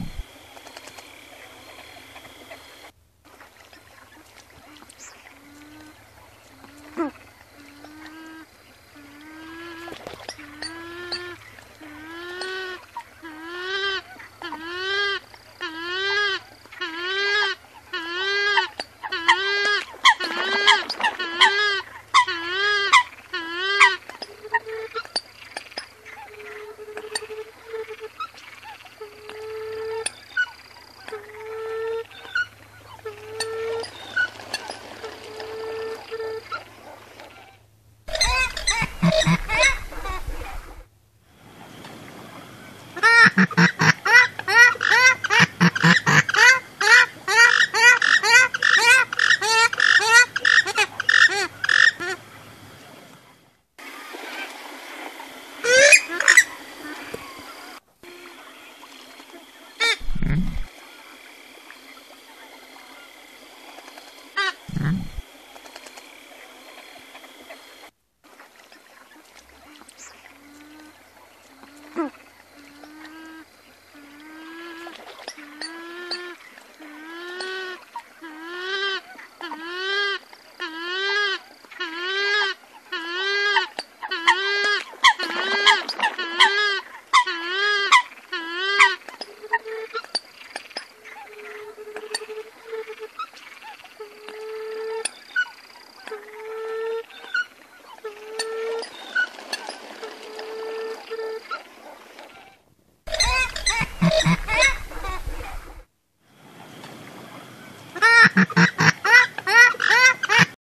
on. Mm-hmm. Ha ha ha.